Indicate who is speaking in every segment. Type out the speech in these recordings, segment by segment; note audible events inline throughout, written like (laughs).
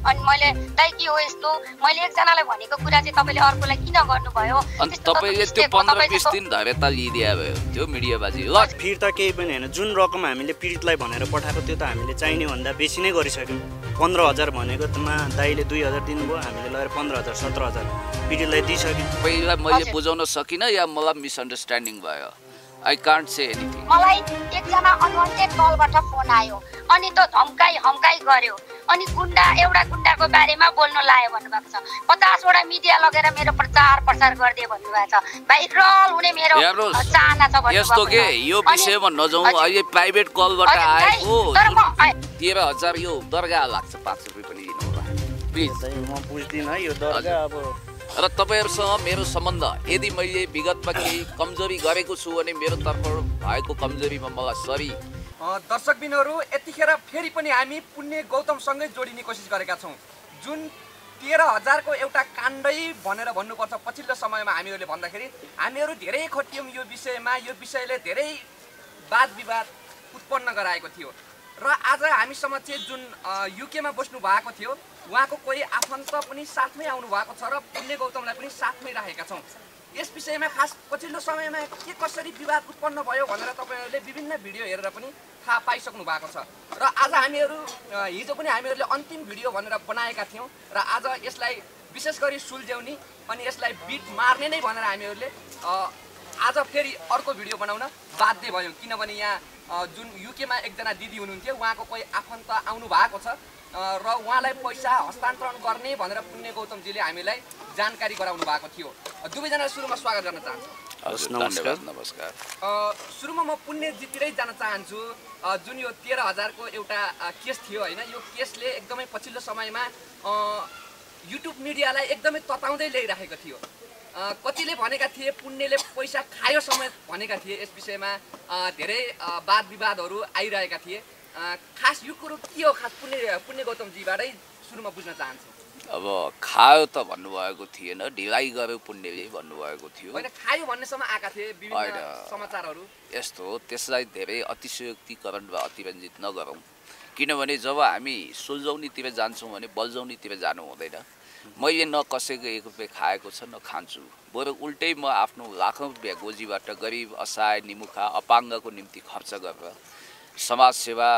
Speaker 1: अनि मैले दाइ के हो यस्तो। मैले एकजनालाई भनेको कुरा चाहिँ तपाईँले अर्कोलाई किन गर्नुभयो?
Speaker 2: अनि तपाईँले त्यो पन्ध्र बिस दिन धरेता लिइदिया भयो त्यो मिडियाबाजी। ल।
Speaker 3: फिर्ता केही पनि होइन। जुन रकम हामीले पीडितलाई भनेर पठाएको त्यो त हामीले चाहिने भन्दा बेसी नै गरिसक्यौँ। पन्ध्र हजार भनेको मा दाइले दुई हजार दिनुभयो हामीले लगेर पन्ध्र हजार सत्र हजार पीडितलाई दिइसक्यौँ।
Speaker 2: पहिला मैले। बुझाउन सकिनँ या मलाई मिसअन्डरस्ट्यान्डिङ भयो? आई कान्ट से एनिथिङ
Speaker 1: मलाई एकजना अनवान्टेड कलबाट फोन आयो। अनि त धम्काइ हम्काइ गर्यो। अनि गुन्डा एउटा गुन्डाको बारेमा बोल्न लायो भन्नुभएको छ। पचासवटा मिडिया लगेर मेरो प्रचार प्रसार गरिदियो भन्नुभएको छ। भाइरल हुने मेरो चाहना छ
Speaker 2: यस्तो के। यो विषयमा नजाउँ अहिले प्राइभेट कलबाट आएको तेह्र हजार यो दर्गा लाग्छ पाँच रुपियाँ पनि दिनु होला। प्लिज
Speaker 3: म बुझ्दिनँ है यो दर्गा अब
Speaker 2: र तपाईँहरूसँग मेरो सम्बन्ध यदि मैले विगतमा केही कमजोरी गरेको छु भने मेरो तर्फबाट भएको कमजोरीमा मलाई सरी।
Speaker 4: दर्शकबिनहरू यतिखेर फेरि पनि हामी पुण्य गौतमसँगै जोडिने कोसिस गरेका छौँ। जुन तेह्र हजारको एउटा काण्डै भनेर भन्नुपर्छ पछिल्लो समयमा हामीहरूले भन्दाखेरि हामीहरू धेरै खटियौँ यो विषयमा यो विषयले धेरै वाद विवाद उत्पन्न गराएको थियो। र आज हामी समक्ष जुन युकेमा बस्नु भएको थियो उहाँको कोही आफन्त पनि साथमै आउनु भएको छ र पुण्य गौतमलाई पनि साथमै राखेका छौँ। यस विषयमा खास पछिल्लो समयमा के कसरी विवाद उत्पन्न भयो भनेर तपाईँहरूले विभिन्न भिडियो हेरेर पनि थाहा पाइसक्नु भएको छ। र आज हामीहरू हिजो पनि हामीहरूले अन्तिम भिडियो भनेर बनाएका थियौँ र आज यसलाई विशेष गरी सुल्झ्याउने अनि यसलाई बिट मार्ने नै भनेर हामीहरूले आज फेरि अर्को भिडियो बनाउन बाध्य भयौँ। किनभने यहाँ जुन युकेमा एकजना दिदी हुनुहुन्थ्यो उहाँको कोही आफन्त आउनु भएको छ। र उहाँलाई पैसा हस्तान्तरण गर्ने भनेर पुण्य गौतमजीले हामीलाई जानकारी गराउनु भएको थियो। दुवैजनालाई सुरुमा स्वागत गर्न चाहन्छु।
Speaker 3: नमस्कार।
Speaker 2: नमस्कार।
Speaker 4: अ, सुरुमा म पुण्यजीतिरै जान चाहन्छु। जुन यो तेह्र हजारको एउटा केस थियो होइन यो केसले एकदमै पछिल्लो समयमा अ, युट्युब मिडियालाई एकदमै तताउँदै ल्याइराखेको थियो। अ, कतिले भनेका थिए पुण्यले पैसा खायो समेत भनेका थिए यस विषयमा। धेरै वाद विवादहरू आइरहेका थिए। खास यो कुरो के हो खास पुण्य पुण्य गौतमजीबाटै सुरुमा बुझ्न चाहन्छु
Speaker 2: अब खायो त भन्नुभएको थिएन ढिलाइ गर्यो पुण्यले भन्नुभएको थियो
Speaker 4: होइन खायो भन्नेसम्म आएका थिए विभिन्न
Speaker 2: होइन।
Speaker 4: समाचारहरू
Speaker 2: यस्तो त्यसलाई धेरै अतिशयोक्तिकरण वा अतिरञ्जित नगरौँ किनभने जब हामी सुल्झौनीतिर जान्छौँ भने बल्झौनीतिर जानु हुँदैन मैले न कसैको एक रुपियाँ खाएको छ न खान्छु बरु उल्टै म आफ्नो लाखौँ रुपियाँ गोजीबाट गरिब असहाय निमुखा अपाङ्गको निम्ति खर्च गरेर समाज सेवा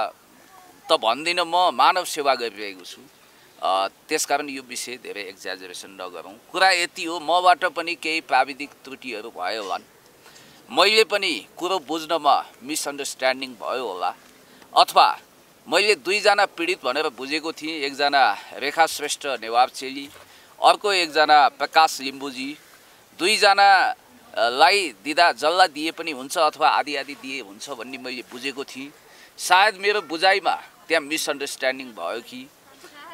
Speaker 2: त भन्दिनँ म मानव सेवा गरिरहेको छु। त्यसकारण यो विषय धेरै एक्जाजरेसन नगरौँ कुरा यति हो मबाट पनि केही प्राविधिक त्रुटिहरू भयो होलान् मैले पनि कुरो बुझ्नमा मिसअन्डरस्ट्यान्डिङ भयो होला। अथवा मैले दुईजना पीडित भनेर बुझेको थिएँ एकजना रेखा श्रेष्ठ नेवार चेली अर्को एकजना प्रकाश लिम्बुजी दुईजनालाई दिँदा जसलाई दिए पनि हुन्छ अथवा आदि आदि दिए हुन्छ भन्ने मैले बुझेको थिएँ। सायद मेरो बुझाइमा त्यहाँ मिसअन्डरस्ट्यान्डिङ भयो कि।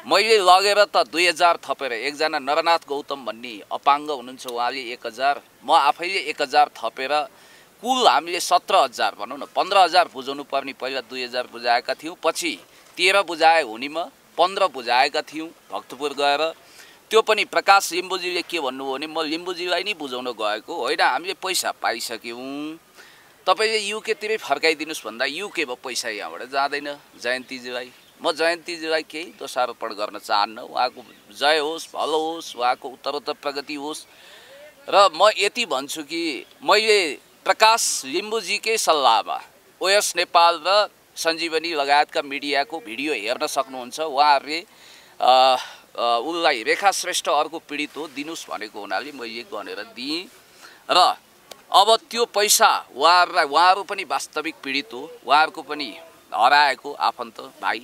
Speaker 2: मैले लगेर त दुई हजार थपेर एकजना नरनाथ गौतम भन्ने अपाङ्ग हुनुहुन्छ उहाँले एक हजार म आफैले एक हजार थपेर कुल हामीले सत्र हजार भनौँ न पन्ध्र हजार बुझाउनु पर्ने पहिला दुई हजार बुझाएका थियौँ पछि तेह्र बुझाए हुनेमा पन्ध्र बुझाएका थियौँ भक्तपुर गएर त्यो पनि प्रकाश लिम्बुजीले के भन्नुभयो भने म लिम्बुजीलाई नै बुझाउन गएको होइन? हामीले पैसा पाइसक्यौँ। तपाईँले युकेतिरै फर्काइदिनुहोस् भन्दा युकेमा पैसा यहाँबाट जाँदैन। जयन्तीजीलाई म जयन्तीजीलाई केही दोषारोपण गर्न चाहन्न। उहाँको जय होस् भलो होस् उहाँको उत्तरोत्तर प्रगति होस्। र म यति भन्छु कि मैले प्रकाश लिम्बुजीकै सल्लाहमा ओएस नेपाल र सञ्जीवनी लगायतका मिडियाको भिडियो हेर्न सक्नुहुन्छ। उहाँहरूले उसलाई रेखा श्रेष्ठ अर्को पीडित हो दिनुहोस् भनेको हुनाले मैले गनेर दिएँ। र अब त्यो पैसा उहाँहरूलाई उहाँहरू पनि वास्तविक पीडित हो उहाँहरूको पनि हराएको आफन्त भाइ।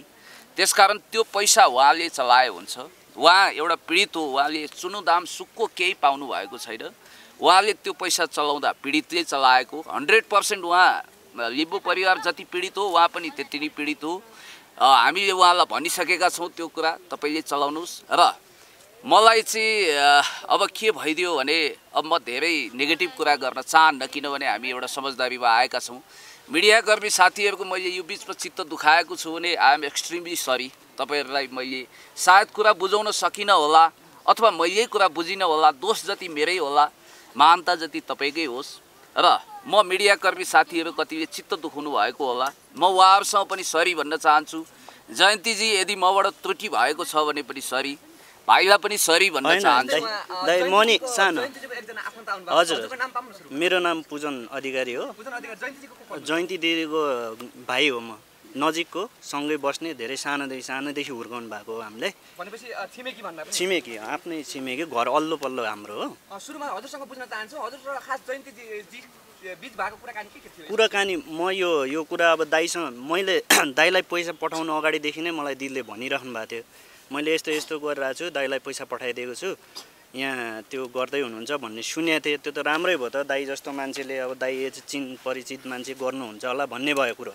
Speaker 2: त्यसकारण त्यो पैसा उहाँले चलाए हुन्छ। उहाँ एउटा पीडित हो उहाँले चुनुदाम सुक्को केही पाउनु भएको छैन। उहाँले त्यो पैसा चलाउँदा पीडितले चलाएको। हन्ड्रेड पर्सेन्ट उहाँ लिम्बू परिवार जति पीडित हो उहाँ पनि त्यति नै पीडित हो। हामीले उहाँलाई भनिसकेका छौँ त्यो कुरा तपाईँले चलाउनुहोस्। र मलाई चाहिँ अब के भइदियो भने अब म धेरै नेगेटिभ कुरा गर्न चाहन्न किनभने हामी एउटा समझदारीमा आएका छौँ। मिडियाकर्मी साथीहरूको मैले यो बिचमा चित्त दुखाएको छु भने आइएम एक्सट्रिमली सरी तपाईँहरूलाई मैले सायद कुरा बुझाउन सकिनँ होला अथवा मैले कुरा बुझिनँ होला दोष जति मेरै होला महानता जति तपाईँकै होस्। र म मिडियाकर्मी साथीहरू कतिले चित्त दुखाउनु भएको होला। म उहाँहरूसँग पनि सरी भन्न चाहन्छु। जयन्तीजी यदि मबाट त्रुटि भएको छ भने पनि सरी। भाइलाई पनि सरी भन्न चाहन्छु।
Speaker 3: म नि सानो। हजुर।
Speaker 4: हजुरको नाम पाउनु सुरु
Speaker 3: मेरो नाम पूजन अधिकारी हो।
Speaker 4: पूजन अधिकारी जयन्तीजीको को पर्नु?
Speaker 3: जयन्ती दिदीको भाइ हो म। नजिकको सँगै बस्ने धेरै सानोदेखि सानोदेखि हुर्काउनु भएको हो हामीले।
Speaker 4: छिमेकी
Speaker 3: आफ्नै छिमेकी घर अल्लो पल्लो हाम्रो हो।
Speaker 4: सुरुमा हजुरसँग बुझ्न चाहन्छु। हजुर खास जयन्तीजी कुराकानी
Speaker 3: म यो यो कुरा अब दाईसँग मैले (clears throat) दाईलाई पैसा पठाउनु अगाडिदेखि नै मलाई दिदीले भनिराख्नु भएको थियो। मैले यस्तो यस्तो गरिरहेको छु दाईलाई पैसा पठाइदिएको छु। यहाँ त्यो गर्दै हुनुहुन्छ भन्ने सुनेको थिएँ। त्यो त राम्रै भयो त दाई जस्तो मान्छेले अब दाई चिन परिचित मान्छे गर्नुहुन्छ होला भन्ने भयो कुरो।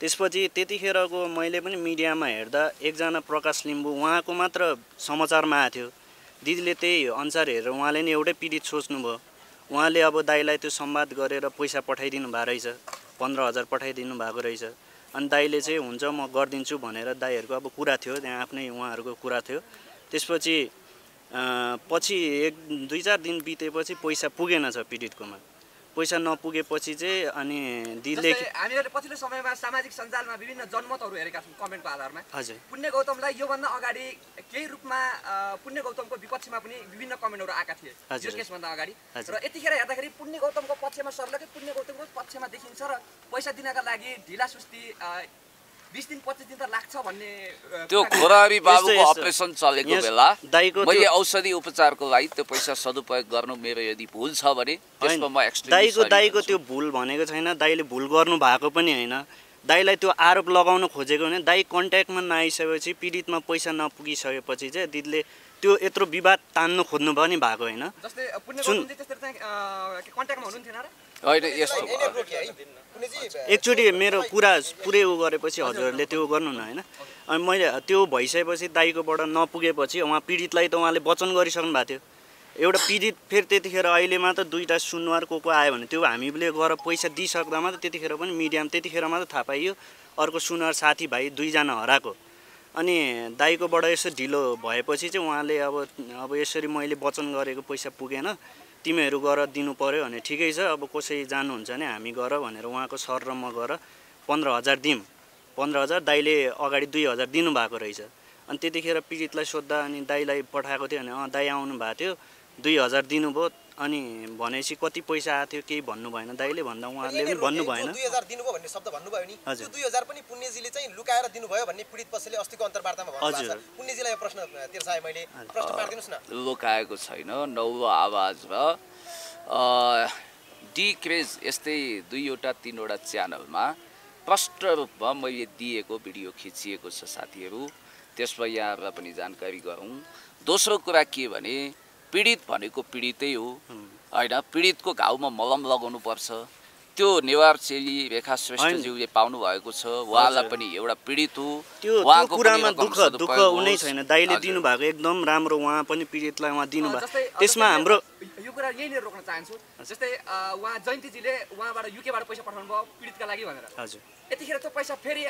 Speaker 3: त्यसपछि त्यतिखेरको मैले पनि मिडियामा हेर्दा एकजना प्रकाश लिम्बू उहाँको मात्र समाचारमा आएको थियो। दिदीले त्यही अनुसार हेरेर उहाँले नि एउटै पीडित सोच्नुभयो। उहाँले अब दाईलाई त्यो संवाद गरेर पैसा पठाइदिनु भएको रहेछ पन्ध्र हजार पठाइदिनु भएको रहेछ। अनि दाईले चाहिँ हुन्छ म गरिदिन्छु भनेर दाईहरूको अब कुरा थियो त्यहाँ आफ्नै उहाँहरूको कुरा थियो। त्यसपछि पछि एक दुई चार दिन बितेपछि पैसा पुगेन छ पीडितकोमा। पैसा नपुगेपछि चाहिँ अनि दिदीले
Speaker 4: हामीहरूले पछिल्लो समयमा सामाजिक सञ्जालमा विभिन्न जनमतहरू हेरेका छौँ कमेन्टको आधारमा
Speaker 3: हजुर
Speaker 4: पुण्य गौतमलाई योभन्दा अगाडि केही रूपमा पुण्य गौतमको विपक्षमा पनि विभिन्न कमेन्टहरू आएका थिए
Speaker 3: हजुर।
Speaker 4: केसभन्दा अगाडि। र यतिखेर हेर्दाखेरि पुण्य गौतमको पक्षमा सर्लकै पुण्य गौतमको पक्षमा देखिन्छ र पैसा दिनका लागि ढिला सुस्ती बिस दिन पच्चिस दिन त लाग्छ भन्ने
Speaker 2: त्यो
Speaker 4: कुरा-
Speaker 2: खोरारी बाबुको अपरेसन चलेको बेला मैले औषधि उपचारको लागि त्यो पैसा सदुपयोग गर्नु मेरो यदि भुल छ भने त्यसमा म
Speaker 3: दाईको दाईको। त्यो भुल भनेको छैन। दाईले भुल गर्नु भएको पनि होइन। दाईलाई त्यो आरोप लगाउन खोजेको भने दाई कन्ट्याक्टमा नआइसकेपछि पीडितमा पैसा नपुगिसकेपछि चाहिँ दिदीले त्यो यत्रो विवाद तान्नु खोज्नु पनि भएको होइन।
Speaker 2: होइन यस्तो।
Speaker 3: एकचोटि मेरो कुरा पुरै उ गरेपछि हजुरहरूले त्यो गर्नु न होइन? अनि मैले त्यो भइसकेपछि दाईकोबाट नपुगेपछि उहाँ पीडितलाई त उहाँले वचन गरिसक्नु भएको थियो। एउटा पीडित फेरि त्यतिखेर अहिले मात्र दुईवटा सुनवार को को आयो भने त्यो हामीले गएर पैसा दिइसक्दा मात्र त्यतिखेर पनि मिडियामा त्यतिखेर मात्र थाहा पाइयो अर्को सुनवार साथीभाइ दुईजना हराएको। अनि दाईकोबाट यसो ढिलो भएपछि चाहिँ उहाँले अब अब यसरी मैले वचन गरेको पैसा पुगेन। तिमीहरू गर दिनु पऱ्यो भने ठिकै छ। अब कसै जानुहुन्छ भने हामी गर भनेर उहाँको सर र म गएर पन्ध्र हजार दिउँ। पन्ध्र हजार दाईले अगाडि दुई हजार दिनुभएको रहेछ। अनि त्यतिखेर पीडितलाई सोद्धा अनि दाईलाई पठाएको थियो भने अँ दाई आउनु भएको थियो। दुई हजार दिनुभयो। अनि भनेपछि कति पैसा आएको थियो केही भन्नु भएन। दाईले भन्दा उहाँले पनि भन्नु भएन।
Speaker 5: दुई हजार दिनुभयो भन्ने शब्द भन्नुभयो नि।
Speaker 3: हजुर।
Speaker 5: त्यो दुई हजार पनि पुण्यजीले चाहिँ लुकाएर दिनुभयो भन्ने पीडित पक्षले अस्तिको अन्तर्वार्तामा भन्नुभएको
Speaker 3: हजुर।
Speaker 5: छ पुण्यजीलाई यो प्रश्न तिर्साएँ मैले। प्रश्न पारिदिनुहोस् न।
Speaker 2: लोकाएको छैन नौलो आवाज र डी क्रेज यस्तै दुईवटा तिनवटा च्यानलमा प्रष्ट रूपमा मैले दिएको भिडियो खिचिएको छ साथीहरू। त्यसमा यहाँहरूलाई पनि जानकारी गरौँ। दोस्रो कुरा के भने पीडित भनेको पीडितै हो। होइन पीडितको घाउमा मलम लगाउनु पर्छ त्यो नेवार चेली रेखा श्रेष्ठज्यूले पाउनु भएको छ। उहाँलाई पनि एउटा पीडित हो।
Speaker 3: त्यो कुरामा दुःख दुःख उनै। छैन।
Speaker 2: हजुर।
Speaker 3: दिनुभएको एकदम राम्रो उहाँ पनि पीडितलाई उहाँ दिनुभएको। त्यसमा हाम्रो
Speaker 4: यो कुरा यहीँनिर रोक्न चाहन्छु। जस्तै उहाँ जयन्तीजीले उहाँबाट युकेबाट पैसा पठाउनु भयो पीडितका लागि भनेर।
Speaker 3: हजुर।
Speaker 4: यतिखेर त्यो पैसा फेरि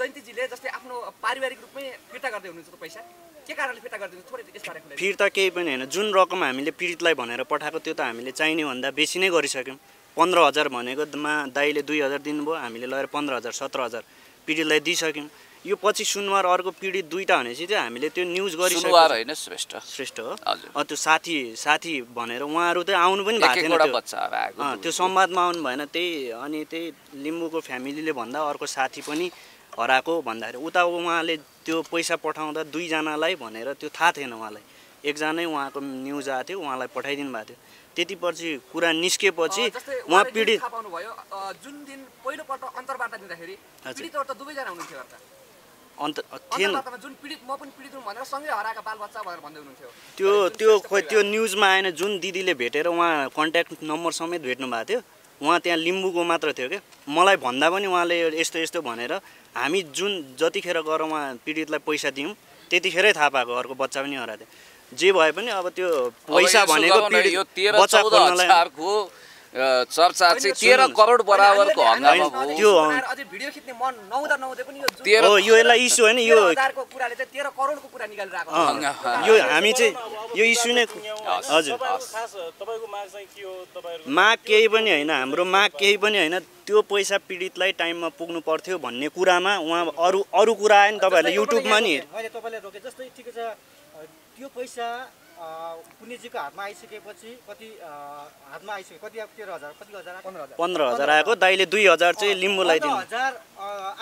Speaker 4: जयन्तीजीले जस्तै आफ्नो पारिवारिक रूपमै फिर्ता गर्दै हुनुहुन्छ त्यो पैसा। के कारणले फिर्ता गरिदिनु? थोरै यसबारे खुलाइ
Speaker 3: फिर्ता केही पनि होइन। जुन रकम हामीले पीडितलाई भनेर पठाएको त्यो त हामीले चाहिने भन्दा बेसी नै गरिसक्यौँ। पन्ध्र हजार भनेकोमा दाईले दुई हजार दिनुभयो हामीले लगेर पन्ध्र हजार सत्र हजार पीडितलाई दिइसक्यौँ। यो पछि सुनवार अर्को पीडित दुईवटा भनेपछि चाहिँ हामीले त्यो न्युज
Speaker 2: सुनुवार
Speaker 3: गरिसक्यौँ
Speaker 2: होइन श्रेष्ठ।
Speaker 3: श्रेष्ठ हो। त्यो साथी साथी भनेर उहाँहरू चाहिँ आउनु पनि
Speaker 2: एक
Speaker 3: भएको थिएन त्यो संवादमा आउनु भएन त्यही अनि त्यही लिम्बूको फ्यामिलीले भन्दा अर्को साथी पनि हराएको भन्दाखेरि उता उहाँले त्यो पैसा पठाउँदा दुईजनालाई भनेर त्यो थाहा थिएन उहाँलाई। एकजनै उहाँको न्युज आएको थियो उहाँलाई पठाइदिनु भएको थियो। त्यति पछि कुरा निस्केपछि उहाँ पीडित
Speaker 4: जुन दिन पहिलोपल्ट अन्तर्वार्ता दिँदाखेरि
Speaker 3: अन्त थिएन
Speaker 4: अन्तर्वार्तामा जुन पीडित म पनि पीडित हुँ भनेर सँगै हराएका बालबच्चा भनेर भन्दै हुनुहुन्थ्यो।
Speaker 3: त्यो त्यो खोइ त्यो। न्युजमा आएन जुन दिदीले भेटेर उहाँ कन्ट्याक्ट नम्बर समेत भेट्नु भएको थियो उहाँ त्यहाँ लिम्बूको मात्र थियो क्या मलाई भन्दा पनि उहाँले यस्तो यस्तो भनेर हामी जुन जतिखेर गएर उहाँ पीडितलाई पैसा दियौँ त्यतिखेरै थाहा पाएको अर्को बच्चा पनि हराएको जे भए पनि अब त्यो पैसा भनेको
Speaker 2: चर्चा चाहिँ। तेह्र करोड बराबरको हङ्गामा भयो
Speaker 3: त्यो
Speaker 4: बनाएर अझै भिडियो खिच्ने मन नहुँदा नहुँदै पनि यो
Speaker 3: यसलाई इस्यु होइन यो
Speaker 4: तेह्र हजारको कुराले चाहिँ तेह्र करोडको कुरा निकालिरहेको छ।
Speaker 3: अँ, यो हामी चाहिँ यो इस्यु नै हजुर।
Speaker 6: माग चाहिँ के हो? तपाईँहरूको
Speaker 3: माग केही पनि होइन हाम्रो माग केही पनि होइन। त्यो पैसा पीडितलाई टाइममा पुग्नु पर्थ्यो भन्ने कुरामा उहाँ अरू अरू कुरा आयो नि तपाईँहरूले युट्युबमा नि
Speaker 7: त्यो पैसा पुण्यजीको हातमा आइसकेपछि कति हातमा आइसक्यो कति तेह्र हजार कति हजार?
Speaker 4: पन्ध्र हजार।
Speaker 3: पन्ध्र हजार आएको दाइले दुई हजार चाहिँ लिम्बूलाई दिनु।
Speaker 7: हजार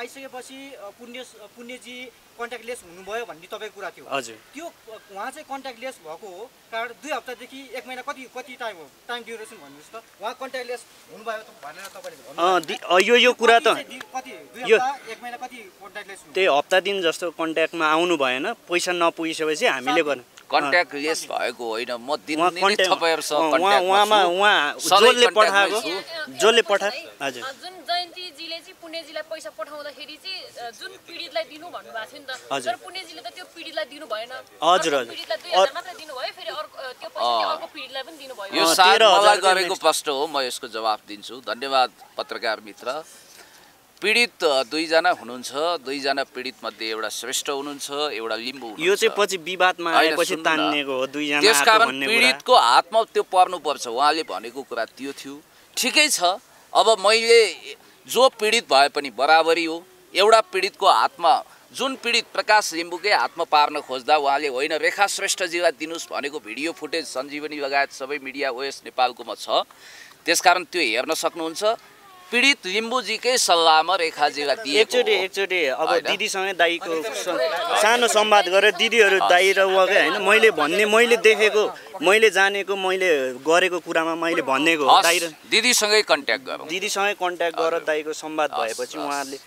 Speaker 7: आइसकेपछि पुण्य पुण्यजी कन्ट्याक्टलेस हुनुभयो भन्ने तपाईँको कुरा थियो।
Speaker 3: हजुर।
Speaker 7: त्यो उहाँ चाहिँ कन्ट्याक्टलेस भएको हो कारण दुई हप्तादेखि एक महिना कति कति टाइम हो? टाइम ड्युरेसन भन्नुहोस् त। उहाँ कन्ट्याक्टलेस हुनुभयो त भनेर तपाईँले
Speaker 3: यो यो कुरा त
Speaker 7: कति दुई
Speaker 3: यो-
Speaker 7: हप्ता एक महिना कति कन्ट्याक्टलेस
Speaker 3: त्यही हप्ता दिन जस्तो कन्ट्याक्टमा आउनु भएन पैसा नपुगिसकेपछि हामीले गर्नु
Speaker 2: कन्ट्याक्ट लेस भएको होइन। म दिनदिनै
Speaker 3: कन्ट्याक्ट
Speaker 2: तपाईँहरूसँग
Speaker 3: उहाँमा। उहाँ जसले पठाएको?
Speaker 2: छु।
Speaker 3: जसले पठा हजुर।
Speaker 8: जुन जयन्तीजीले चाहिँ पुण्यजीलाई पैसा पठाउँदाखेरि चाहिँ अ, जुन पीडितलाई दिनु भन्नुभएको थियो नि त
Speaker 3: हजुर।
Speaker 8: तर पुण्यजीले त त्यो पीडितलाई दिनु भएन।
Speaker 3: हजुर,
Speaker 8: अर्को
Speaker 3: हजुर।
Speaker 8: पीडितलाई दुई
Speaker 3: अर-
Speaker 8: हजार मात्रै दिनुभयो फेरि अर्को अ, त्यो पैसा चाहिँ अर्को पीडितलाई पनि दिनुभयो।
Speaker 2: यो मलाई
Speaker 3: चाहिँ
Speaker 2: गरेको प्रश्न हो म यसको जवाफ दिन्छु। धन्यवाद पत्रकार मित्र। पीडित दुईजना हुनुहुन्छ। दुईजना पीडित मध्ये एउटा श्रेष्ठ हुनुहुन्छ एउटा लिम्बू
Speaker 3: यो। चाहिँ पछि विवादमा आएपछि। तान्नेको हो दुईजना आएको
Speaker 2: त्यसकारण
Speaker 3: भन्ने कुरा।
Speaker 2: पीडितको हातमा त्यो पर्नुपर्छ। उहाँले भनेको कुरा त्यो थियो। ठिकै छ। अब मैले जो पीडित भए पनि बराबरी हो। एउटा पीडितको हातमा जुन पीडित प्रकाश लिम्बूकै हातमा पार्न खोज्दा उहाँले होइन रेखा श्रेष्ठजीलाई दिनुहोस् भनेको भिडियो फुटेज सञ्जीवनी लगायत सबै मिडिया ओएस नेपालकोमा छ। त्यसकारण त्यो हेर्न सक्नुहुन्छ। पीडित लिम्बूजीकै सल्लाहमा रेखाजीलाई दिएको
Speaker 3: एकचोटि। एकचोटि अब। दिदीसँगै दाईको सानो संवाद गरेर दिदीहरू दाई र उहाँकै होइन मैले भन्ने मैले देखेको मैले जानेको मैले गरेको कुरामा मैले भनेको दाई र
Speaker 2: दिदीसँगै कन्ट्याक्ट गरौँ
Speaker 3: दिदीसँगै कन्ट्याक्ट गरेर दाईको संवाद
Speaker 2: हस्,
Speaker 3: भएपछि। उहाँहरूले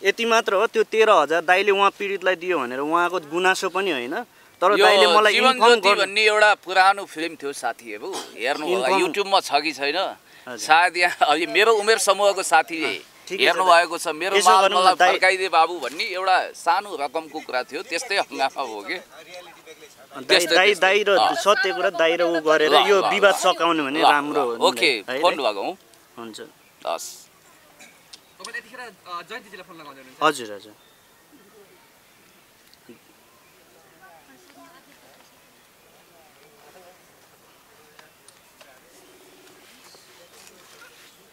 Speaker 3: यति मात्र हो त्यो तेह्र हजार दाईले उहाँ पीडितलाई दियो भनेर उहाँको गुनासो पनि होइन तर
Speaker 2: यो
Speaker 3: दाईले मलाई
Speaker 2: भन्ने एउटा पुरानो फिल्म थियो साथीहरू हेर्नु होला युट्युबमा छ कि छैन। सायद यहाँ अलि मेरो उमेर समूहको साथीले
Speaker 3: छ
Speaker 2: हेर्नु
Speaker 3: दाइ।
Speaker 2: भएको छ मेरो मलाई
Speaker 3: दाइ-
Speaker 2: फर्काइदे बाबु भन्ने एउटा सानो रकमको कुरा थियो त्यस्तै हङ्गामा हो कि।
Speaker 3: दाई र। सत्य कुरा दाई र ऊ गरेर यो विवाद सकाउने भने राम्रो हो
Speaker 2: ओके फोन
Speaker 3: है?
Speaker 2: लगाउँ
Speaker 3: हुन्छ
Speaker 2: हस्
Speaker 3: हजुर हजुर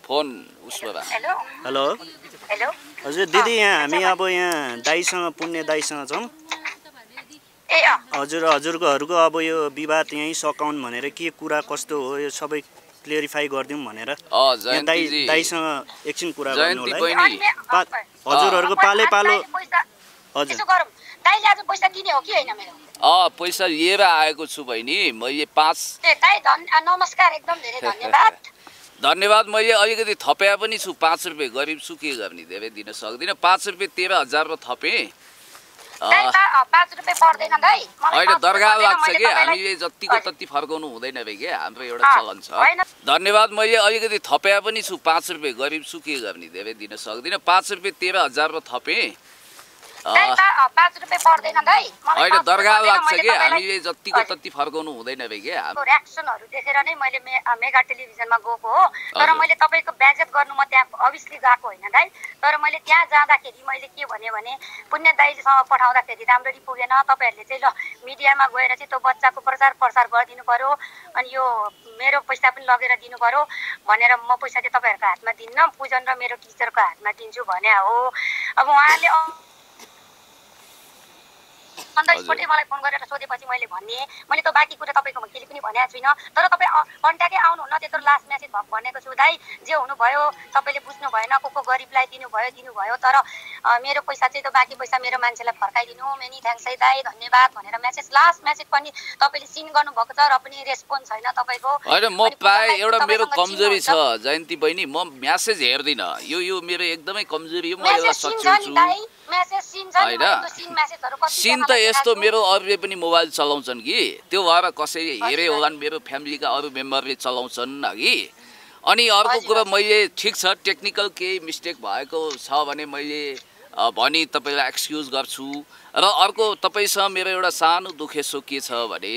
Speaker 2: फोन उसबाट
Speaker 1: हेलो।
Speaker 3: हेलो।
Speaker 1: हेलो।
Speaker 3: हजुर दिदी यहाँ हामी अब यहाँ दाईसँग पुण्य दाईसँग छौँ। हजुर हजुरकोहरूको अब यो विवाद यहीँ सकाउन् भनेर के कुरा कस्तो हो यो सबै क्लियरिफाई गरिदिउँ भनेर। दाई दाईसँग एकछिन कुरा गर्नु होला हजुरहरूको पाले पालो। हजुर।
Speaker 1: यसो गरौँ। दाइले आज पैसा दिने हो कि होइन मेरो?
Speaker 2: अँ पैसा लिएर आएको छु बहिनी। मैले पाँच
Speaker 1: ए दाइ धन नमस्कार एकदम धेरै (laughs) धन्यवाद।
Speaker 2: धन्यवाद मैले अलिकति थपे पनि छु। पाँच रुपियाँ गरिब छु के गर्ने? धेरै दिन सक्दिनँ। पाँच रुपियाँ तेह्र हजारमा थपेँ। होइन दरगाह लाग्छ कि? हामीले जतिको। तति फर्काउनु हुँदैन रे कि? हाम्रो एउटा चलन छ। धन्यवाद मैले अलिकति थपे पनि छु। पाँच रुपियाँ गरिब छु के गर्ने? धेरै दिन सक्दिनँ। पाँच रुपियाँ तेह्र हजारमा थपेँ। होइन
Speaker 1: रुपियाँ
Speaker 2: दरगाह
Speaker 1: पर्दैन,
Speaker 2: लाग्छ कि? हामीले जतिको। तति फर्काउनु हुँदैन रे कि?
Speaker 1: तपाईँको रियाक्सनहरू देखेर नै मैले मेगा टेलिभिजनमा गएको हो। तर। मैले तपाईँको बेजत गर्नु म त्यहाँ अभियसली गएको होइन दाइ। तर मैले त्यहाँ जाँदाखेरि मैले के भने भने पुण्य दाइसँग पठाउँदाखेरि राम्ररी पुगेन। तपाईँहरूले चाहिँ ल मिडियामा गएर चाहिँ त्यो बच्चाको प्रचार प्रसार गरिदिनु पर्यो। अनि यो मेरो पैसा पनि लगेर दिनु पर्यो। भनेर म पैसा चाहिँ तपाईँहरूको हातमा दिन्न। पूजन र मेरो टिचरको हातमा दिन्छु भने हो। अब उहाँले अन्त। स्पोर्टै मलाई फोन गरेर सोधेपछि मैले भने मैले त बाँकी कुरा तपाईँकोमा केही पनि भनेको छुइनँ। तर तपाईँ कन्ट्याक्टै आउनुहुन्न त्यत्रो लास्ट म्यासेज भएको भनेको छु दाइ। जे हुनुभयो तपाईँले बुझ्नु भएन को को गरिबलाई दिनुभयो दिनुभयो। तर मेरो पैसा चाहिँ त बाँकी पैसा मेरो मान्छेलाई फर्काइदिनु। मेनी थ्याङ्क्स है दाइ धन्यवाद भनेर म्यासेज लास्ट म्यासेज पनि तपाईँले सिन गर्नुभएको छ र पनि रेस्पोन्स छैन तपाईँको।
Speaker 2: होइन म
Speaker 1: पूजनलाई
Speaker 2: एउटा मेरो कमजोरी छ? जयन्ती बहिनी म म्यासेज हेर्दिनँ। यो यो मेरो एकदमै कमजोरी हो म यसलाई सच्याउँछु
Speaker 1: सिन
Speaker 2: त यस्तो मेरो अरूले पनि मोबाइल चलाउँछन् कि। त्यो भएर कसैले हेरे होलान् मेरो फ्यामिलीका अरू मेम्बरले चलाउँछन् हगि अनि अर्को कुरा मैले ठिक छ टेक्निकल केही मिस्टेक भएको छ भने मैले भनी तपाईँलाई एक्सक्युज गर्छु। र अर्को तपाईँसँग मेरो एउटा सानो दुखेसो के छ भने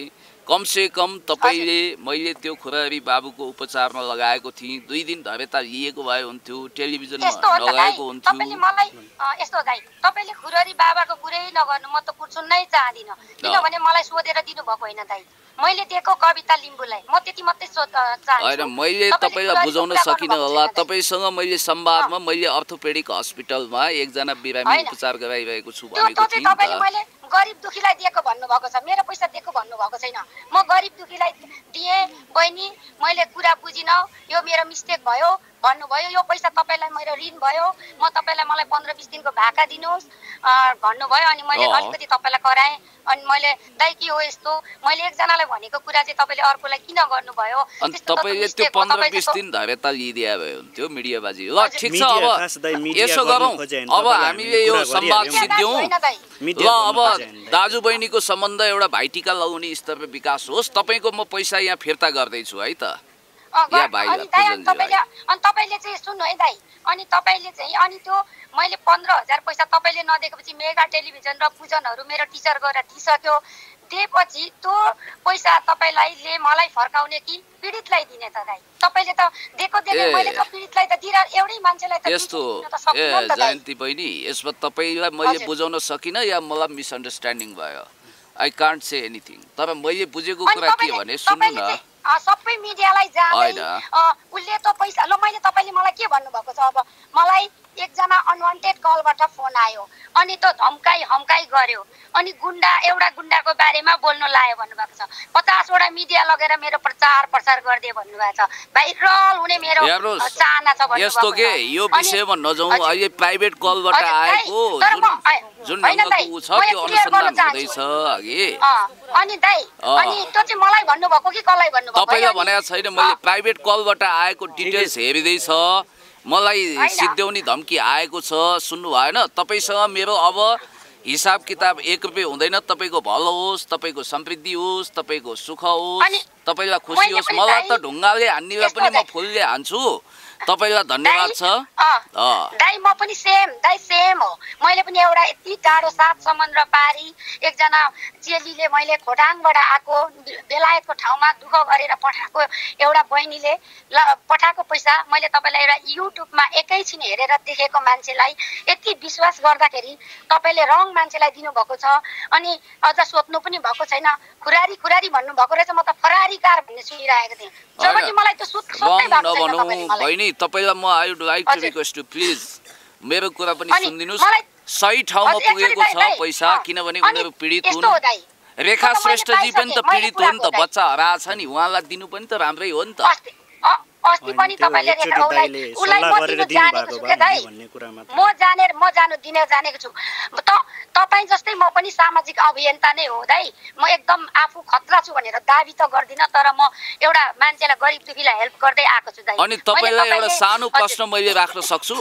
Speaker 2: कमसे कम तपाईँले मैले त्यो खुरारी बाबुको उपचारमा लगाएको थिएँ। दुई दिन धरेता लिएको भए हुन्थ्यो टेलिभिजनमा लगाएको हुन्थ्यो।
Speaker 1: मलाई यस्तो दाइ तपाईँले खुररी बाबाको कुरै नगर्नु म त कुर् सुन्नै चाहदिनँ। किनभने मलाई सोधेर दिनुभएको होइन दाइ मैले दिएको कविता लिम्बूलाई म त्यति मात्रै
Speaker 2: होइन मैले
Speaker 1: तपाईँले
Speaker 2: तपाईँलाई बुझाउन सकिनँ होला। तपाईँसँग मैले संवादमा मैले अर्थोपेडिक हस्पिटलमा एकजना बिरामी। उपचार गराइरहेको छु भनेको थिएँ नि
Speaker 1: गरिब दुखीलाई दिएको भन्नुभएको छ। मेरो पैसा दिएको भन्नुभएको छैन। म गरिब दुखीलाई दिएँ बहिनी मैले कुरा बुझिनँ। यो मेरो मिस्टेक भयो। भन्नुभयो यो पैसा तपाईँलाई मेरो ऋण भयो। म तपाईँलाई मलाई पन्ध्र बिस दिनको भाका दिनुहोस्। भन्नुभयो अनि मैले। अलिकति तपाईँलाई कराएँ। अनि मैले दाइ के हो यस्तो? मैले एकजनालाई भनेको कुरा चाहिँ तपाईँले अर्कोलाई किन गर्नुभयो?
Speaker 2: तपाईँले त्यो पन्ध्र बिस दिन धरेता लिइदिया भए हुन्थ्यो मिडियाबाजी। ल। ठिक छ अब यसो गरौँ। अब हामीले यो संवाद
Speaker 3: गरिहाल्यौँ।
Speaker 2: सिद्ध्यौँ। ल अब
Speaker 3: दाइ।
Speaker 2: दाजुबहिनीको सम्बन्ध एउटा भाइटिका लगाउने स्तरमा विकास होस्। तपाईँको म पैसा यहाँ फिर्ता गर्दैछु है त।
Speaker 1: अनि दाइ अनि तपाईँले अनि तपाईँले चाहिँ सुन्नु है दाइ। अनि तपाईँले चाहिँ अनि त्यो मैले पन्ध्र हजार पैसा तपाईँले नदिएपछि मेगा टेलिभिजन र पूजनहरू मेरो टिचर गएर दिइसक्यो। दिएपछि त्यो पैसा तपाईँलाई ले मलाई फर्काउने कि पीडितलाई दिने त दाइ। तपाईँले त दिएको
Speaker 2: ए।
Speaker 1: मैले त पीडितलाई त दिएर एउटै मान्छेलाई त
Speaker 2: यस्तो। ए जयन्ती बहिनी यसमा तपाईँलाई मैले। बुझाउन सकिनँ या मलाई मिसअन्डरस्ट्यान्डिङ भयो? आई कान्ट से एनिथिङ तर मैले बुझेको कुरा के भने सुन्नु न।
Speaker 1: सबै मिडियालाई जाँदै उसले त पैसा ल मैले तपाईँले मलाई के भन्नुभएको छ अब? मलाई एकजना अनवान्टेड कलबाट फोन आयो। अनि त धम्काई हम्काई गर्यो। अनि गुन्डा एउटा गुन्डाको बारेमा बोल्नु लायो भन्नुभएको छ। पचासवटा मिडिया लगेर मेरो प्रचार प्रसार गरिदियो भन्नुभएको छ। भाइरल हुने मेरो चाहना छ
Speaker 2: यस्तो के। यो विषयमा नजाउँ। अहिले प्राइभेट कलबाट आएको जुन ढङ्गको छ त्यो अनुसन्धान। हुँदैछ अघि।
Speaker 1: अनि दाइ। अनि त्यो चाहिँ मलाई भन्नुभएको कि कसलाई भन्नुभएको?
Speaker 2: तपाईँलाई
Speaker 1: अनि-
Speaker 2: भनेको छैन मैले प्राइभेट कलबाट आएको डिटेल्स हेरिँदैछ। मलाई। सिद्ध्याउने धम्की आएको छ सुन्नु भएन। तपाईँसँग मेरो अब हिसाब किताब एक रुपियाँ हुँदैन। तपाईँको भलो होस् तपाईँको समृद्धि होस् तपाईँको सुख होस् तपाईँलाई खुसी होस्। मलाई त ढुङ्गाले
Speaker 1: यस्तो
Speaker 2: पनि म फुलले हान्छु। तपाईँलाई धन्यवाद छ।
Speaker 1: दाइ म पनि सेम दाइ सेम हो। मैले पनि एउटा यति टाढो सात समुद्र पारी। एकजना चेलीले मैले खोटाङबाट आएको बेलायतको ठाउँमा दुःख गरेर पठाएको एउटा बहिनीले। ल पठाएको पैसा। मैले तपाईँलाई एउटा युट्युबमा एकैछिन हेरेर देखेको मान्छेलाई यति विश्वास गर्दाखेरि तपाईँले रङ मान्छेलाई दिनुभएको छ। अनि अझ सोध्नु पनि भएको छैन। खुरारी खुरारी भन्नुभएको रहेछ। म त फरारी कार भन्ने सुनिरहेको थिएँ। जब। कि मलाई त्यो सोध सोध्नै
Speaker 2: रङ
Speaker 1: भएको छैन
Speaker 2: नभनौँ
Speaker 1: तपाईँले मलाई।
Speaker 2: बहिनी तपाईँलाई म I would like to. Request to please. मेरो कुरा पनि सुनिदिनुहोस्। सही ठाउँमा पुगेको छ पैसा किनभने उनीहरू पीडित हुन्। रेखा श्रेष्ठजी पनि त पीडित हो नि त। बच्चा हराएछ नि उहाँलाई दिनु पनि त राम्रै हो नि त।
Speaker 1: अस्ति अ- अस्ति
Speaker 3: होइन,
Speaker 1: पनि तपाईँले रेखा उसलाई उसलाई म दिनु जानेको छु क्या दाइ। म जानेर म जानु दिन जानेको छु। त तपाईँ जस्तै म पनि सामाजिक अभियन्ता नै हो दाइ म एकदम आफू खतरा छु भनेर दाबी त गर्दिनँ तर म एउटा मान्छेलाई गरिब दुखीलाई हेल्प गर्दै आएको छु दाइ
Speaker 2: अनि तपाईँलाई एउटा सानो। प्रश्न मैले राख्न सक्छु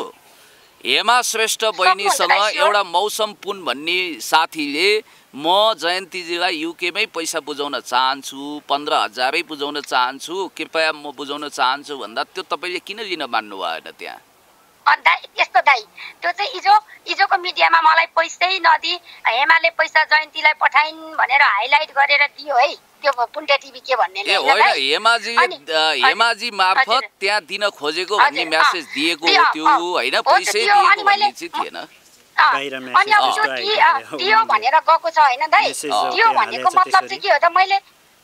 Speaker 2: हेमा श्रेष्ठ बहिनीसँग। एउटा मौसम पुन भन्ने साथीले म जयन्तीजीलाई युकेमै पैसा बुझाउन चाहन्छु पन्ध्र हजारै बुझाउन चाहन्छु कृपया म बुझाउन चाहन्छु भन्दा त्यो तपाईँले किन लिन मान्नु भएन त्यहाँ
Speaker 1: अँ, दाइ यस्तो दाइ त्यो चाहिँ हिजो हिजोको मिडियामा मलाई पैसै नदिई हेमाले पैसा जयन्तीलाई पठाइन् भनेर हाइलाइट गरेर दियो है त्यो पुन्टे टिभी के भन्ने
Speaker 2: ए होइन हेमाजीले
Speaker 1: अनि-
Speaker 2: अ, हेमाजी मार्फत। त्यहाँ दिन खोजेको भन्ने म्यासेज दिएको
Speaker 1: दियो,
Speaker 2: हो त्यो होइन पैसै दिएको
Speaker 1: अनि मैले-
Speaker 2: भन्ने चाहिँ थिएन
Speaker 1: अनि अब त्यो दियो। भनेर गएको छ होइन दाइ
Speaker 3: त्यो
Speaker 1: भनेको मतलब। चाहिँ के हो त मैले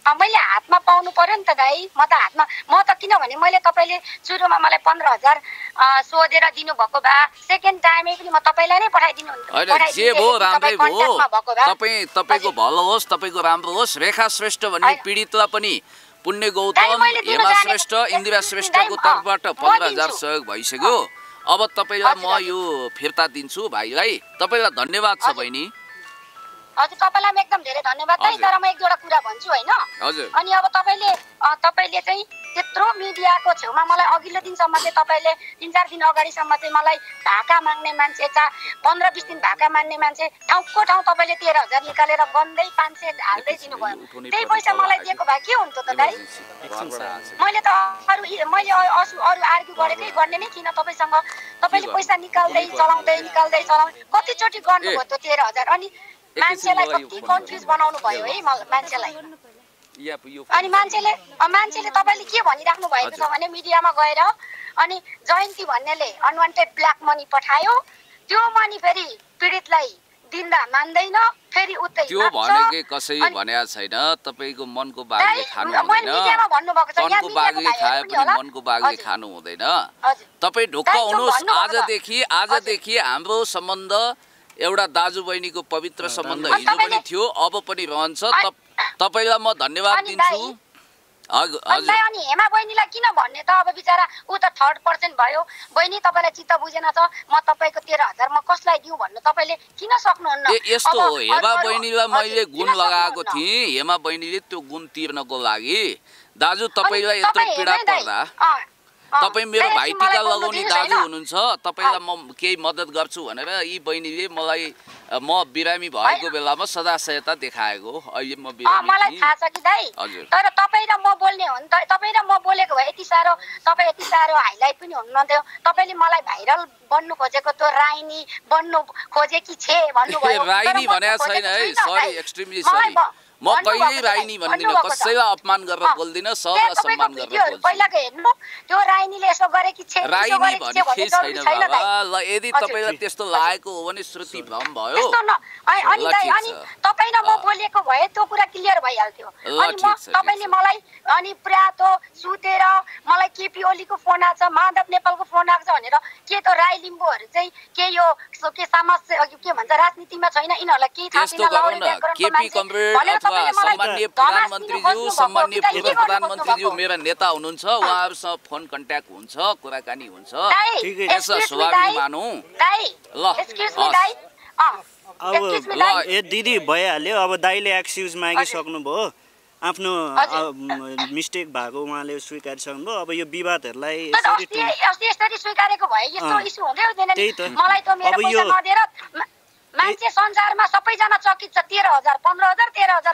Speaker 1: मैले हातमा पाउनु पर्यो नि त दाइ म त हातमा म त किनभने मैले तपाईँले सुरुमा मलाई पन्ध्र हजार सोधेर दिनुभएको भए सेकेन्ड टाइमै पनि म तपाईँलाई नै पठाइदिनु
Speaker 2: जे भयो राम्रै
Speaker 1: तपाईँ
Speaker 2: भयो। तपाईँ तपाईँको। भलो होस् तपाईँको राम्रो होस् रेखा श्रेष्ठ भन्ने। पीडितलाई पनि पुण्य गौतम हेमा श्रेष्ठ इन्दिरा श्रेष्ठको तर्फबाट पन्ध्र हजार। सहयोग भइसक्यो अब तपाईँलाई म। यो फिर्ता दिन्छु भाइलाई तपाईँलाई धन्यवाद छ। बहिनी
Speaker 1: हजुर तपाईँलाई पनि एकदम धेरै धन्यवाद दाइ
Speaker 2: हजुर।
Speaker 1: तर म एक दुईवटा कुरा भन्छु होइन।
Speaker 2: हजुर।
Speaker 1: अनि अब तपाईँले तपाईँले चाहिँ त्यत्रो मिडियाको छेउमा मलाई अघिल्लो दिनसम्म चाहिँ तपाईँले तिन चार दिन अगाडिसम्म चाहिँ मलाई भाका माग्ने मान्छे चा पन्ध्र बिस दिन भाका माग्ने मान्छे ठाउँको ठाउँ तपाईँले तेह्र हजार निकालेर गन्दै पाँच सय हाल्दै दिनुभयो। त्यही पैसा मलाई। दिएको भए के हुन्थ्यो त दाइ? मैले त अरू मैले अ- असु अरू आर्ग्यु गरेकै गर्ने नै थिइनँ तपाईँसँग। तपाईँले? पैसा निकाल्दै चलाउँदै। निकाल्दै चलाउँदै कतिचोटि गर्नुभयो
Speaker 2: ए,
Speaker 1: त तेह्र हजार। अनि मान्छेलाई कति कन्फ्युज बनाउनु भयो है मान्छेलाई? अनि मान्छेले अ, मान्छेले तपाईँले के भनिराख्नु भएको छ भने मिडियामा गएर अनि जयन्ती भन्नेले अनवान्टेड ब्ल्याक मनी पठायो। त्यो मनी फेरि पीडितलाई दिँदा मान्दैन फेरि उतै
Speaker 2: त्यो। भनेकै
Speaker 1: अनि-
Speaker 2: भनेको छैन तपाईँको मनको बाघले खानु हुँदैन।
Speaker 1: मिडियाको
Speaker 2: बाघले खाए
Speaker 1: पनि।
Speaker 2: मनको बाघले। खानु हुँदैन। तपाईँ ढुक्क हुनुहोस्। आजदेखि आजदेखि हाम्रो सम्बन्ध एउटा दाजु बहिनीको पवित्र सम्बन्ध हिजो पनि थियो अब पनि रहन्छ। तपाईँलाई म धन्यवाद दिन्छु।
Speaker 1: अनि हेमा बहिनीलाई किन भन्ने त? अब बिचरा ऊ त थर्ड पर्सन भयो। बहिनी तपाईँलाई चित्त बुझेन त? म तपाईँको तेह्र हजार म कसलाई दिउँ भन्नु? तपाईँले किन सक्नुहुन्न?
Speaker 2: यस्तो हो। हेमा बहिनीलाई मैले गुण लगाएको? थिएँ। हेमा बहिनीले त्यो गुण तिर्नको लागि। दाजु तपाईँलाई यत्रो पीडा पर्दा। तपाईँ मेरो भाइटिका
Speaker 1: मलाई बोल्नु
Speaker 2: लगाउने दाजु? हुनुहुन्छ तपाईँलाई म केही मद्दत गर्छु भनेर यी बहिनीले मलाई म बिरामी भएको बेलामा सदा सहायता देखाएको। अहिले म बिरामी
Speaker 1: मलाई
Speaker 2: थिएँ।
Speaker 1: थाहा छ कि दाइ
Speaker 2: हजुर।
Speaker 1: तर तपाईँ र म बोल्ने हो नि त तपाईँ र म बोलेको भए यति साह्रो तपाईँ यति साह्रो हाइलाइट पनि हुनुहुन्थ्यो तपाईँले मलाई भाइरल बन्नु खोजेको त्यो राइनी बन्नु खोजेकी छे भन्नुभयो (laughs)
Speaker 2: राइनी भनेको छैन है सरी। एक्सट्रिमली सरी म
Speaker 1: छ,
Speaker 2: राइनी भन्दिनँ। कसैलाई अपमान गरेर बोल्दिनँ सबलाई सम्मान गरेर
Speaker 1: भिडियोहरू
Speaker 2: बोल्छु
Speaker 1: पहिलाको हेर्नु त्यो राइनीले यसो गरेकी छे त्यसो
Speaker 2: राइनी
Speaker 1: गरेकी छे
Speaker 2: भने
Speaker 1: जरुरी
Speaker 2: छैन बाबा। ल यदि। तपाईँलाई त्यस्तो लागेको हो भने श्रुति भ्रम भयो
Speaker 1: त्यस्तो न अनि अनि
Speaker 2: ल,
Speaker 1: दाइ
Speaker 2: ठिक
Speaker 1: अनि
Speaker 2: छ।
Speaker 1: तपाईँ र म
Speaker 2: अँ।
Speaker 1: बोलेको भए त्यो कुरा क्लियर भइहाल्थ्यो
Speaker 2: ल,
Speaker 1: अनि म
Speaker 2: ठिक छ, ठिक
Speaker 1: तपाईँले
Speaker 2: छ।
Speaker 1: मलाई अनि प्रातो सुतेर मलाई केपी ओलीको फोन आएको छ माधव नेपालको फोन आएको छ भनेर के त राई लिम्बूहरू चाहिँ के यो सो- के समाज के भन्छ राजनीतिमा छैन यिनीहरूलाई केही थाहा
Speaker 2: त्यस्तो
Speaker 1: छैन
Speaker 2: सम्मान्य प्रधानमन्त्रीज्यू सम्मान्य पूर्व प्रधानमन्त्रीज्यू? मेरा नेता हुनुहुन्छ उहाँहरूसँग फोन कन्ट्याक्ट हुन्छ कुराकानी हुन्छ। यसो स्वाभाविक। मानौँ ल,
Speaker 3: अब
Speaker 2: ल,
Speaker 1: दाइ।
Speaker 3: ए दिदी भइहाल्यो अब दाइले एक्सक्युज मागिसक्नुभयो आफ्नो। मिस्टेक भएको उहाँले स्वीकारिसक्नुभयो अब यो विवादहरूलाई
Speaker 1: तर
Speaker 3: यसरी
Speaker 1: अस्ति अस्ति यसरी स्वीकारेको भए यस्तो
Speaker 3: अँ।
Speaker 1: इस्यु हुँदै हुँदैन नि
Speaker 3: त्यही त।
Speaker 1: मलाई त मेरो
Speaker 3: अब
Speaker 1: पैसा
Speaker 3: यो-
Speaker 1: मान्छे संसारमा सबैजना चकित छ तेह्र हजार पन्ध्र हजार तेह्र हजार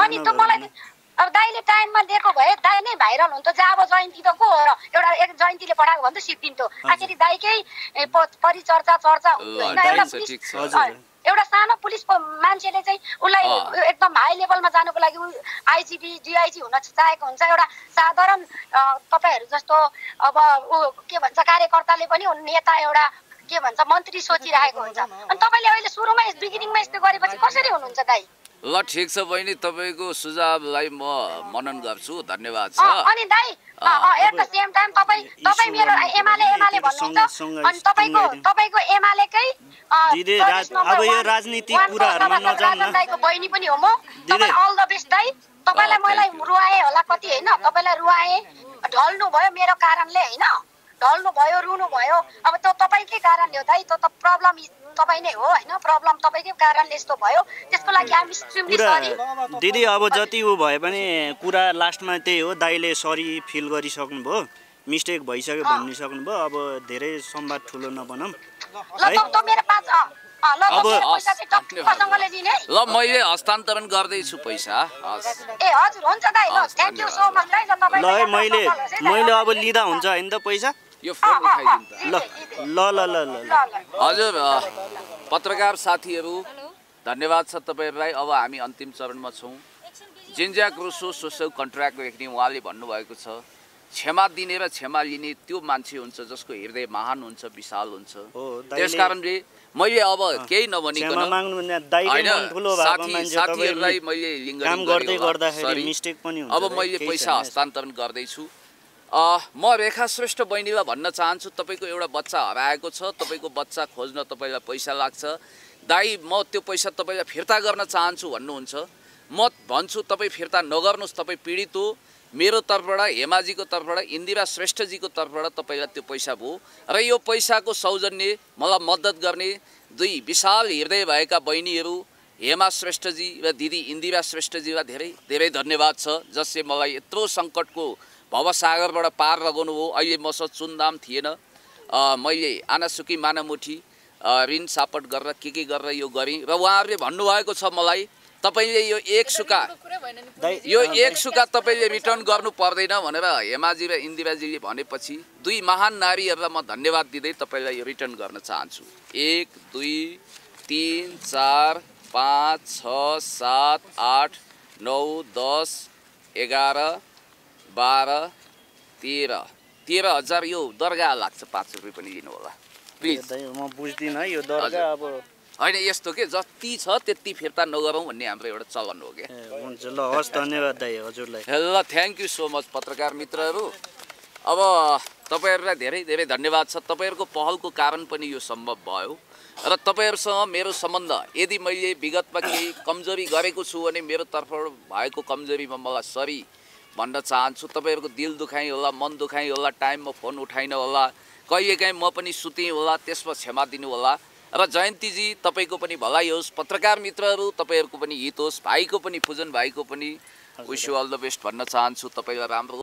Speaker 1: अनि त मलाई अब दाइले टाइममा दिएको भए दाइ नै भाइरल हुन्थ्यो जहाँ अब जयन्ती त को हो र? एउटा एक जयन्तीले पठाएको भने त सिद्धिन्थ्यो आखिर दाइकै परिचर्चा चर्चा हुन्थ्यो होइन? एउटा पुलिस एउटा सानो पुलिसको मान्छेले चाहिँ उसलाई। एकदम हाई लेभलमा जानुको लागि आइजिपी डिआइजी हुन चाहेको हुन्छ। एउटा साधारण तपाईँहरू जस्तो अब ऊ के भन्छ कार्यकर्ताले पनि नेता एउटा के भन्छ मन्त्री सोचिरहेको हुन्छ। अनि तपाईँले अहिले सुरुमा बिगिनिङमा यस्तो गरेपछि कसरी हुनुहुन्छ दाइ
Speaker 2: ल ठिक छ बहिनी तपाईँको सुझावलाई म मनन गर्छु धन्यवाद छ।
Speaker 1: अनि दाइ एट द सेम टाइम तपाईँ तपाईँ मेरो एमाले एमाले भन्नुहुन्छ। अनि तपाईँको तपाईँको एमालेकै
Speaker 3: दिदी, अब यो राजनीतिक कुराहरूमा
Speaker 1: सभासद
Speaker 3: नजाऊँ न।
Speaker 1: राजन दाइको बहिनी पनि हो म। तपाईँ अल द बेस्ट दाइ तपाईँलाई मलाई. रुवाएँ होला कति होइन? तपाईँलाई रुवाएँ। ढल्नु भयो मेरो कारणले होइन? ढल्नु भयो रुनु भयो अब त्यो तपाईँकै कारणले हो दाइ त्यो त प्रब्लम तपाईँ नै हो होइन? प्रब्लम तपाईँकै कारणले यस्तो भयो। त्यसको लागि हामी एक्सट्रिमली
Speaker 3: कुरा
Speaker 1: सरी
Speaker 3: दिदी अब जति ऊ भए पनि कुरा लास्टमा त्यही हो दाइले सरी फिल गरिसक्नुभयो मिस्टेक भइसक्यो भनिसक्नुभयो अब धेरै संवाद ठुलो नबनाऊँ
Speaker 1: ल त त मेरो पाँच अँ, अँ, ल त
Speaker 3: अब-
Speaker 2: ल मैले हस्तान्तरण गर्दैछु पैसा हस्।
Speaker 1: ए हजुर हुन्छ दाइ ल
Speaker 2: हस्,
Speaker 1: थ्याङ्क यू सो
Speaker 2: धन्यवाद।
Speaker 1: मच दाइ ल
Speaker 3: ल है मैले। मैले अब लिँदा हुन्छ होइन त पैसा?
Speaker 2: यो फोन उठाइदिनु त।
Speaker 3: ल ल ल ल
Speaker 2: हजुर पत्रकार साथीहरू धन्यवाद छ तपाईँहरूलाई। अब हामी अन्तिम चरणमा छौँ। जिन्ज्या क्रुसो सोसल कन्ट्र्याक्ट लेख्ने उहाँले भन्नुभएको छ क्षमा दिने र क्षमा लिने त्यो मान्छे हुन्छ जसको हृदय महान हुन्छ विशाल हुन्छ। त्यस कारणले मैले अब केही नभनिकन
Speaker 3: मान्छे
Speaker 2: साथीहरूलाई मैले अब मैले पैसा। हस्तान्तरण गर्दैछु। म रेखा श्रेष्ठ बहिनीलाई भन्न चाहन्छु तपाईँको एउटा बच्चा हराएको छ तपाईँको बच्चा खोज्न तपाईँलाई पैसा लाग्छ। दाई म त्यो पैसा तपाईँलाई फिर्ता गर्न चाहन्छु भन्नुहुन्छ। म भन्छु तपाईँ फिर्ता नगर्नुहोस् तपाईँ पीडित हो। मेरो तर्फबाट हेमाजीको तर्फबाट इन्दिरा श्रेष्ठजीको तर्फबाट तपाईँलाई त्यो पैसा भयो। र यो पैसाको सौजन्य मलाई मद्दत गर्ने दुई विशाल हृदय भएका बहिनीहरू हेमा श्रेष्ठजी र दिदी इन्दिरा श्रेष्ठजीलाई धेरै धेरै धन्यवाद छ जसले मलाई यत्रो सङ्कटको भवसागरबाट पार लगाउनु हो। अहिले मसँग चुनदाम थिएन। मैले आनासुकी मानामुठी ऋण सापट गरेर के के गरेर यो गरेँ। र उहाँहरूले भन्नुभएको छ मलाई तपाईँले यो एक सुका यो एक सुका तपाईँले रिटर्न गर्नु पर्दैन भनेर हेमाजी र इन्दिराजीले भनेपछि दुई महान नारीहरूलाई म धन्यवाद दिँदै तपाईँलाई यो रिटर्न गर्न चाहन्छु। एक दुई तिन चार पाँच छ सात आठ नौ दस एघार बाह्र तेह्र। तेह्र हजार यो दर्गा लाग्छ पाँच रुपियाँ पनि दिनु होला। प्लिज
Speaker 3: म बुझ्दिनँ यो दर्गा अब
Speaker 2: होइन यस्तो के जति छ त्यति फिर्ता नगरौँ भन्ने हाम्रो एउटा चलन हो क्या
Speaker 3: हुन्छ ल हस् धन्यवाद दाइ हजुरलाई।
Speaker 2: ल थ्याङ्क यू सो मच पत्रकार मित्रहरू। अब तपाईँहरूलाई धेरै धेरै धन्यवाद छ। तपाईँहरूको पहलको कारण पनि यो सम्भव भयो। र तपाईँहरूसँग मेरो सम्बन्ध यदि मैले विगतमा केही कमजोरी गरेको छु भने मेरो तर्फबाट भएको कमजोरीमा मलाई सरी भन्न चाहन्छु। तपाईँहरूको दिल दुखाइ होला मन दुखाइ होला टाइममा फोन उठाइन होला कहिलेकाहीँ म पनि सुतेँ होला त्यसमा क्षमा दिनु होला। र जयन्तीजी तपाईँको पनि भलाइ होस् पत्रकार मित्रहरू तपाईँहरूको पनि हित होस् भाइको पनि पूजन भाइको पनि। Wish you all the best भन्न चाहन्छु। तपाईँलाई राम्रो